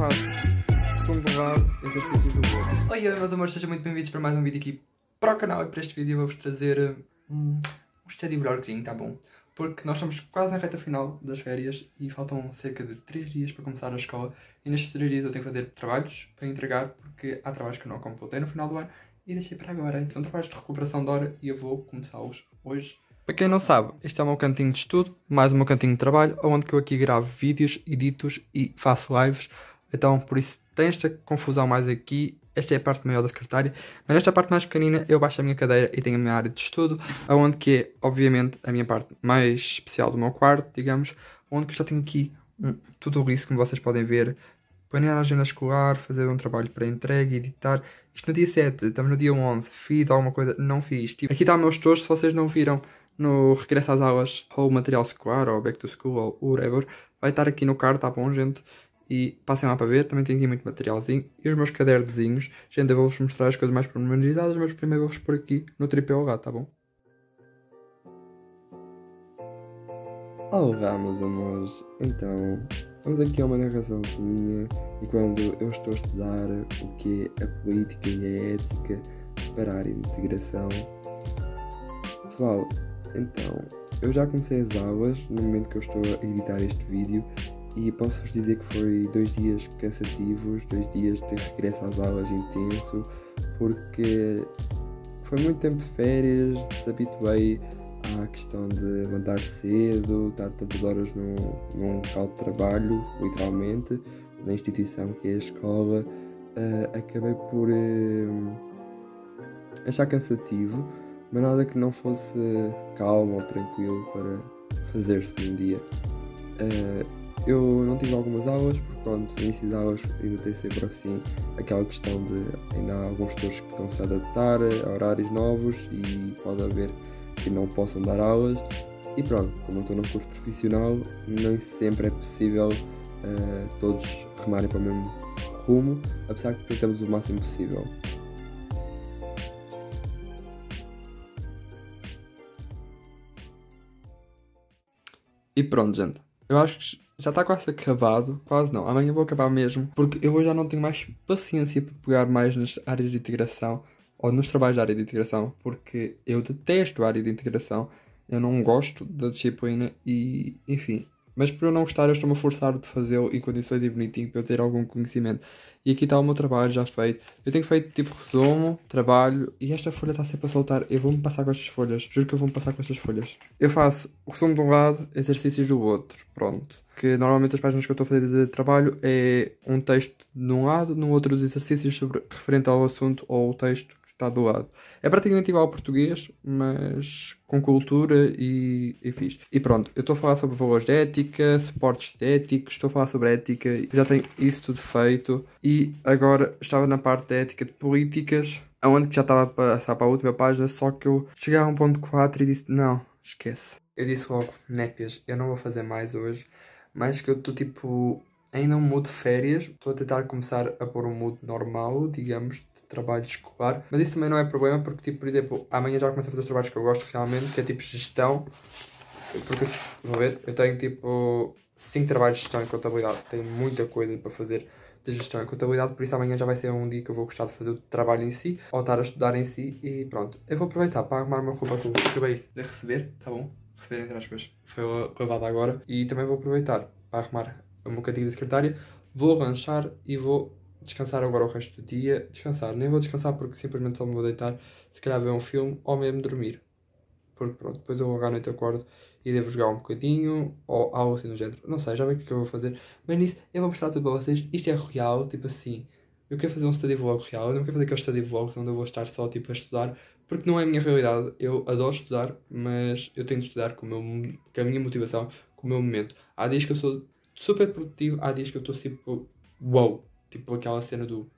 faço exercícios do corpo. Oi, meus amores, sejam muito bem-vindos para mais um vídeo aqui para o canal e para este vídeo vou-vos trazer um, um study vlogzinho, tá bom? Porque nós estamos quase na reta final das férias e faltam cerca de 3 dias para começar a escola e nestes 3 dias eu tenho que fazer trabalhos para entregar porque há trabalhos que eu não completei no final do ano e deixei para agora. São trabalhos de recuperação de hora e eu vou começá-los hoje. Para quem não sabe, este é o meu cantinho de estudo, mais o meu cantinho de trabalho, onde eu aqui gravo vídeos, editos e faço lives. Então, por isso, tem esta confusão mais aqui. Esta é a parte maior da secretária, mas nesta parte mais pequenina eu baixo a minha cadeira e tenho a minha área de estudo, onde que é, obviamente, a minha parte mais especial do meu quarto, digamos, onde que já tenho aqui um, tudo isso, como vocês podem ver, planear a agenda escolar, fazer um trabalho para entrega, editar. Isto no dia 7, estamos no dia 11, fiz alguma coisa, não fiz. Tipo, aqui está o meu estojo, se vocês não viram, no regresso às aulas ou material escolar ou back to school ou whatever, vai estar aqui no card, tá bom, gente? E passem lá para ver, também tem aqui muito materialzinho. E os meus cadernozinhos. Gente, eu vou-vos mostrar as coisas mais pormenorizadas, mas primeiro vou-vos pôr aqui no tripé ao gato, tá bom? Olá, meus amores. Então, vamos aqui a uma narraçãozinha. E quando eu estou a estudar o que é a política e a ética para a área de integração. Pessoal, então, eu já comecei as aulas no momento que eu estou a editar este vídeo e posso-vos dizer que foi dois dias cansativos, dois dias de regresso às aulas intenso, porque foi muito tempo de férias, desabituei à questão de levantar cedo, estar tantas horas num, local de trabalho, literalmente, na instituição que é a escola, uh, acabei por uh, achar cansativo mas nada que não fosse calmo ou tranquilo para fazer-se num dia. Uh, eu não tive algumas aulas, porque pronto, no início das aulas ainda tem sempre assim aquela questão de ainda há alguns tutores que estão-se a adaptar a horários novos e pode haver que não possam dar aulas. E pronto, como eu estou num curso profissional, nem sempre é possível uh, todos remarem para o mesmo rumo, apesar que tentamos o máximo possível. E pronto, gente. Eu acho que já está quase acabado. Quase não. Amanhã vou acabar mesmo. Porque eu já não tenho mais paciência para pegar mais nas áreas de integração. Ou nos trabalhos da área de integração. Porque eu detesto a área de integração. Eu não gosto da disciplina. E, enfim. Mas por eu não gostar, eu estou-me a forçar de fazê-lo em condições e bonitinho para eu ter algum conhecimento. E aqui está o meu trabalho já feito. Eu tenho feito tipo resumo, trabalho, e esta folha está sempre a soltar. Eu vou-me passar com estas folhas. Juro que eu vou-me passar com estas folhas. Eu faço resumo de um lado, exercícios do outro. Pronto. Que normalmente as páginas que eu estou a fazer de trabalho é um texto de um lado, no outro os exercícios sobre, referente ao assunto ou o texto está do lado. É praticamente igual ao português, mas com cultura e, e fixe. E pronto, eu estou a falar sobre valores de ética, suportes éticos, estou a falar sobre ética, já tenho isso tudo feito. E agora estava na parte da ética de políticas, onde já estava a passar para a última página, só que eu cheguei a 1.4 e disse, não, esquece. Eu disse logo, népias, eu não vou fazer mais hoje, mas que eu estou tipo ainda um mood de férias, estou a tentar começar a pôr um mood normal, digamos, de trabalho escolar, mas isso também não é problema porque, tipo, por exemplo, amanhã já começo a fazer os trabalhos que eu gosto realmente, que é tipo gestão, porque, vou ver, eu tenho tipo 5 trabalhos de gestão e contabilidade, tenho muita coisa para fazer de gestão e contabilidade, por isso amanhã já vai ser um dia que eu vou gostar de fazer o trabalho em si, ou estar a estudar em si, e pronto. Eu vou aproveitar para arrumar uma roupa que eu acabei de receber, tá bom? Receber entre aspas, foi lavada agora, e também vou aproveitar para arrumar um bocadinho da secretária, vou lanchar e vou descansar agora o resto do dia. Descansar, nem vou descansar porque simplesmente só me vou deitar, se calhar ver um filme ou mesmo dormir. Porque pronto, depois eu à noite acordo e devo jogar um bocadinho ou algo assim do género. Não sei, já vejo o que eu vou fazer. Mas nisso eu vou mostrar tudo para vocês. Isto é real, tipo assim. Eu quero fazer um study vlog real. Eu não quero fazer aqueles study vlogs onde eu vou estar só tipo a estudar. Porque não é a minha realidade. Eu adoro estudar, mas eu tenho de estudar com, o meu, com a minha motivação, com o meu momento. Há dias que eu sou super produtivo. Há dias que eu estou tipo, wow, tipo aquela cena do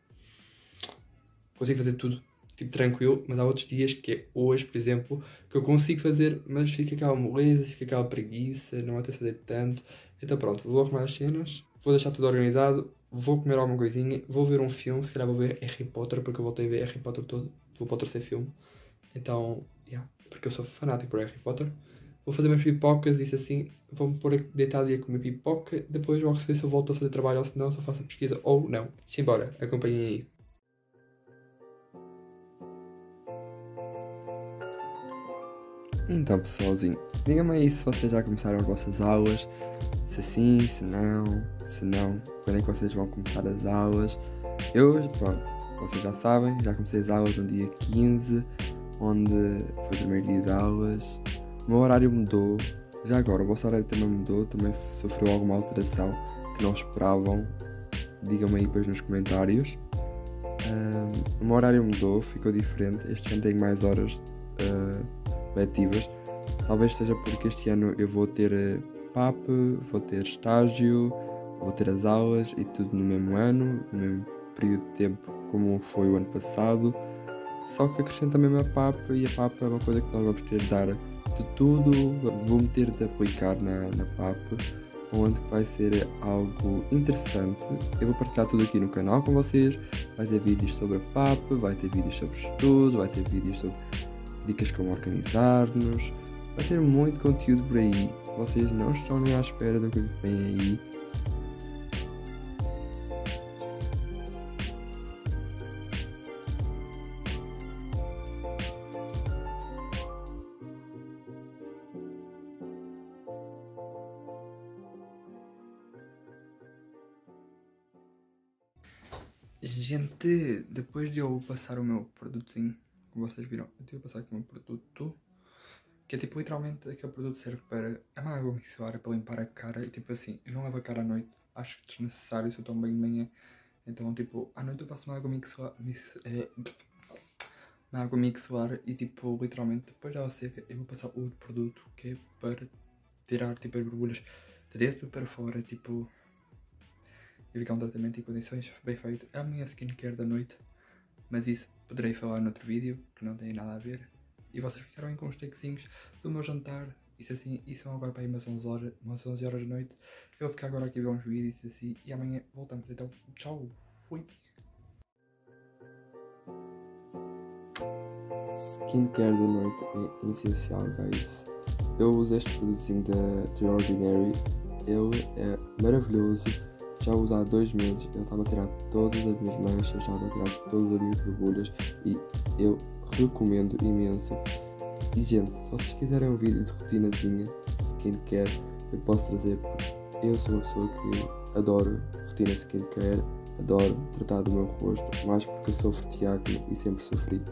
consigo fazer tudo tipo tranquilo, mas há outros dias que é hoje, por exemplo, que eu consigo fazer, mas fica aquela moleza, fica aquela preguiça, não até fazer tanto. Então pronto, vou arrumar as cenas, vou deixar tudo organizado, vou comer alguma coisinha, vou ver um filme, se calhar vou ver Harry Potter, porque eu voltei a ver Harry Potter todo, vou para o terceiro filme. Então, yeah, porque eu sou fanático por Harry Potter. vou fazer umas pipocas, isso assim, vou-me pôr deitado e a comer pipoca, depois receber se eu volto a fazer trabalho ou se não, se eu faço a pesquisa ou não. Simbora, acompanhem aí. Então, pessoalzinho, digam-me aí se vocês já começaram as vossas aulas, se sim, se não, se não, quando é que vocês vão começar as aulas. Eu, pronto, vocês já sabem, já comecei as aulas no dia 15, onde foi o primeiro dia de aulas. O meu horário mudou, já agora o vosso horário também mudou, também sofreu alguma alteração que não esperavam. Digam-me aí depois nos comentários. Um, o meu horário mudou, ficou diferente. Este ano tenho mais horas uh, letivas. Talvez seja porque este ano eu vou ter eh, PAP, vou ter estágio, vou ter as aulas e tudo no mesmo ano, no mesmo período de tempo como foi o ano passado. Só que acrescenta mesmo a PAP e a PAP é uma coisa que nós vamos ter de dar de tudo, vou-me ter de aplicar na, na PAP, onde vai ser algo interessante. Eu vou partilhar tudo aqui no canal com vocês. Vai ter vídeos sobre a PAP, vai ter vídeos sobre estudos, vai ter vídeos sobre dicas como organizar-nos. Vai ter muito conteúdo por aí. Vocês não estão nem à espera do que vem aí. Gente, depois de eu passar o meu produtozinho como vocês viram, eu tive a passar aqui um produto que é tipo literalmente aquele produto serve para. É uma água micelar para limpar a cara e tipo assim, eu não levo a cara à noite, acho que desnecessário se eu tomo bem de manhã. Então, tipo, à noite eu passo uma água micelar. é, água micelar e tipo, literalmente, depois da seca, eu vou passar outro produto que é para tirar tipo as borbulhas de dentro para fora, tipo. E ficar um tratamento em condições bem feito. É a minha skincare da noite, mas isso poderei falar noutro vídeo, que não tem nada a ver. E vocês ficaram aí com os takezinhos do meu jantar. Isso assim, e são agora para aí umas 11 horas, umas 11 horas da noite. Eu vou ficar agora aqui a ver uns vídeos assim, e amanhã voltamos. Então, tchau, fui! Skincare da noite é essencial, guys. Eu uso este produtinho da The Ordinary. Ele é maravilhoso já há dois meses, ele estava a tirar todas as minhas manchas, estava a tirar todas as minhas borbulhas e eu recomendo imenso. E gente, se vocês quiserem um vídeo de rotinazinha skincare, eu posso trazer porque eu sou uma pessoa que adoro rotina skincare, adoro tratar do meu rosto, mais porque eu sofro de acne e sempre sofri.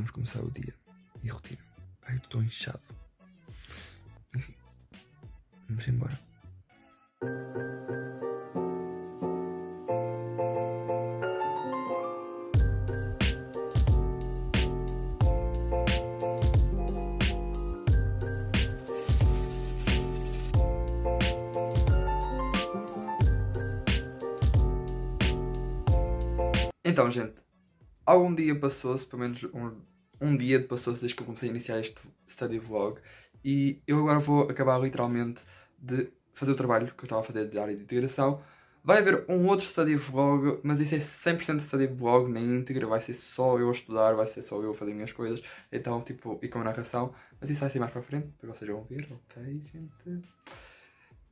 Vamos começar o dia. E rotina. Ai, estou inchado. Enfim. Vamos embora. Então, gente, algum dia passou-se, pelo menos um, um dia passou-se desde que eu comecei a iniciar este study vlog. E eu agora vou acabar literalmente de fazer o trabalho que eu estava a fazer de área de integração. Vai haver um outro study vlog, mas isso é 100% study vlog na íntegra, vai ser só eu estudar, vai ser só eu fazer minhas coisas, então, tipo, e com narração, mas isso vai ser mais para frente, depois vocês vão ver, ok, gente?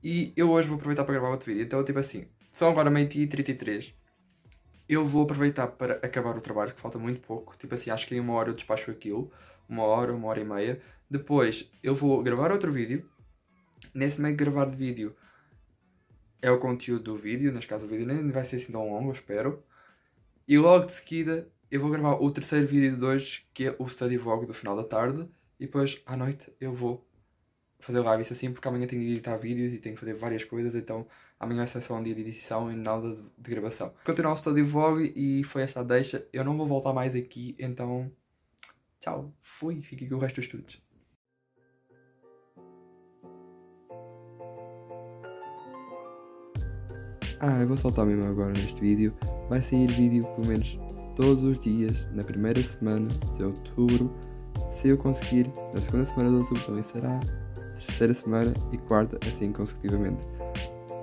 E eu hoje vou aproveitar para gravar outro vídeo, então, tipo assim, são agora meio-dia e 33, eu vou aproveitar para acabar o trabalho, que falta muito pouco. Tipo assim, acho que em uma hora eu despacho aquilo. Uma hora, uma hora e meia. Depois eu vou gravar outro vídeo. Nesse meio gravar de vídeo é o conteúdo do vídeo. Neste caso o vídeo nem vai ser assim tão longo, eu espero. E logo de seguida eu vou gravar o terceiro vídeo de hoje, que é o study vlog do final da tarde. E depois à noite eu vou fazer live isso assim, porque amanhã tenho de editar vídeos e tenho que fazer várias coisas, então amanhã vai ser só um dia de edição e nada de, de gravação. Continuar o study vlog e foi esta a deixa. Eu não vou voltar mais aqui, então tchau, fui, fiquei com o resto dos estudos. Ah, eu vou soltar mesmo agora neste vídeo. Vai sair vídeo pelo menos todos os dias na primeira semana de outubro. Se eu conseguir, na segunda semana de outubro também será, terceira semana e quarta, assim consecutivamente.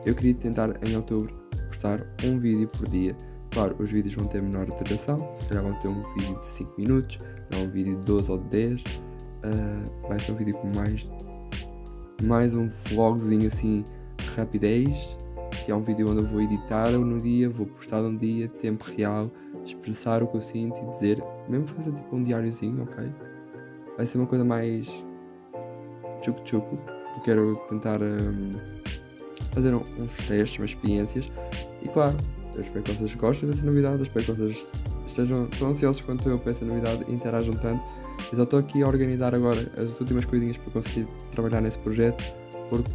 Eu queria tentar em outubro postar um vídeo por dia. Claro, os vídeos vão ter menor duração, se calhar vão ter um vídeo de 5 minutos, não um vídeo de 12 ou de 10. Uh, ah, vai ser um vídeo com mais, mais um vlogzinho assim, rapidez, que é um vídeo onde eu vou editar no dia, vou postar um dia, tempo real, expressar o que eu sinto e dizer, mesmo fazer tipo um diáriozinho, ok? Vai ser uma coisa mais tchuc-tchuc, eu quero tentar um, fazer uns testes, umas experiências e claro, eu espero que vocês gostem dessa novidade, eu espero que vocês estejam tão ansiosos quanto eu para essa novidade e interajam tanto. Eu só estou aqui a organizar agora as últimas coisinhas para conseguir trabalhar nesse projeto, porque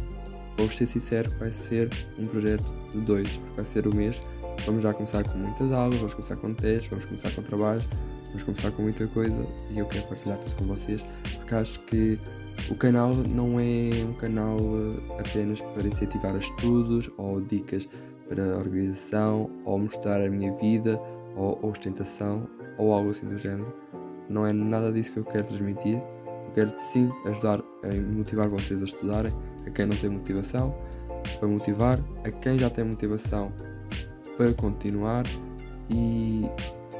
vou ser sincero, vai ser um projeto de dois, porque vai ser o mês. Vamos já começar com muitas aulas, vamos começar com testes, vamos começar com trabalhos, vamos começar com muita coisa e eu quero partilhar tudo com vocês, porque acho que o canal não é um canal eh, apenas para incentivar estudos ou dicas para organização ou mostrar a minha vida ou ostentação ou algo assim do género. Não é nada disso que eu quero transmitir. Eu quero sim ajudar a motivar vocês a estudarem, a quem não tem motivação, para motivar, a quem já tem motivação para continuar e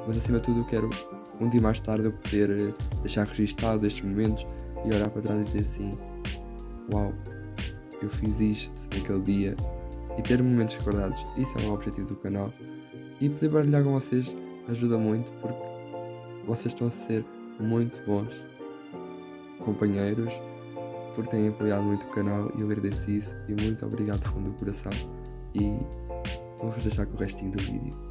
mas acima de tudo eu quero um dia mais tarde eu poder eh, deixar registado estes momentos e olhar para trás e dizer assim uau, eu fiz isto naquele dia. E ter momentos recordados, isso é o objetivo do canal. E poder partilhar com vocês ajuda muito porque vocês estão a ser muito bons companheiros por terem apoiado muito o canal e eu agradeço isso. E muito obrigado do fundo do coração. E vou-vos deixar com o restinho do vídeo.